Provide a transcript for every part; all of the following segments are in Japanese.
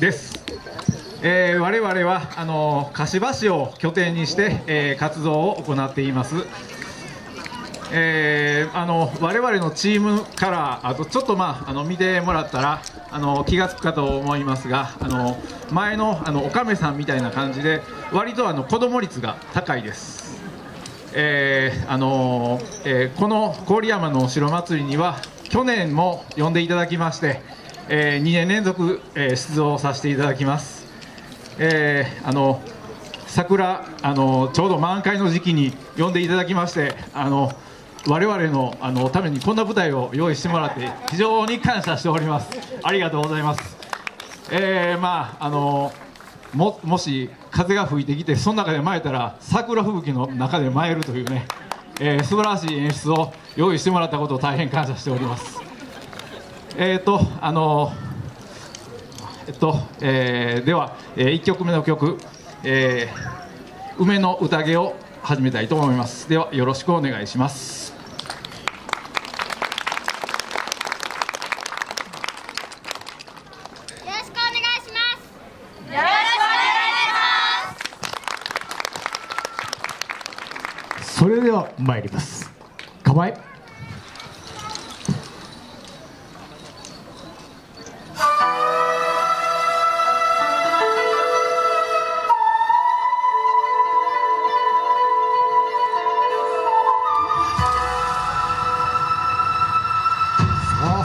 です。えー我々はあの柏市を拠点にして、えー活動を行っています。えーあの我々のチームからあとちょっとまああの見てもらったらあの気がつくかと思いますがあの前のあのおかめさんみたいな感じで割とあの子供率が高いです。えーあのーえーこの郡山のお城祭りには去年も呼んでいただきまして、え2年連続、えー出場させていただきます、えーあの桜あのちょうど満開の時期に呼んでいただきましてあの我々のあのためにこんな舞台を用意してもらって非常に感謝しております。ありがとうございます。えーまああのももし風が吹いてきてその中で舞えたら桜吹雪の中で舞えるというね、えー素晴らしい演出を用意してもらったことを大変感謝しております。えーとあのえっと、えーでは、え1曲目の曲、えー梅の宴を始めたいと思います。ではよろしくお願いします。よろしくお願いします。よろしくお願いします。それでは参ります。構え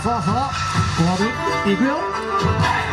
さあさあさあここまでいくよ。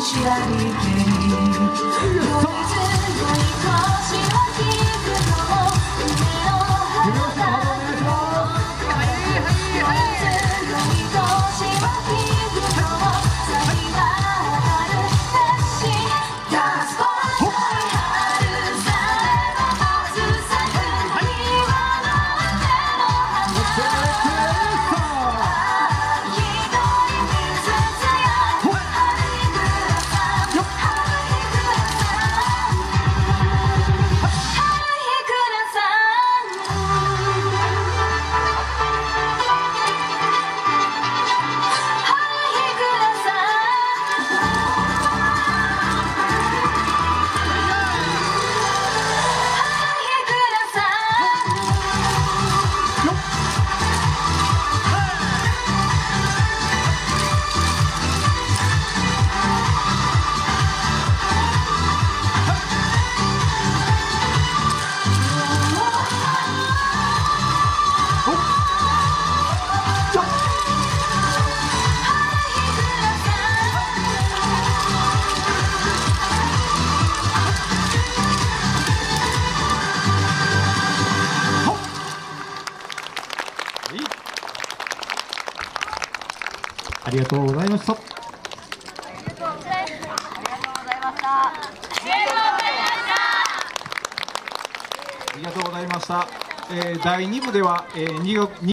Shining. ありがとうございました。ありがとうございました。えー、第2部では、えー、2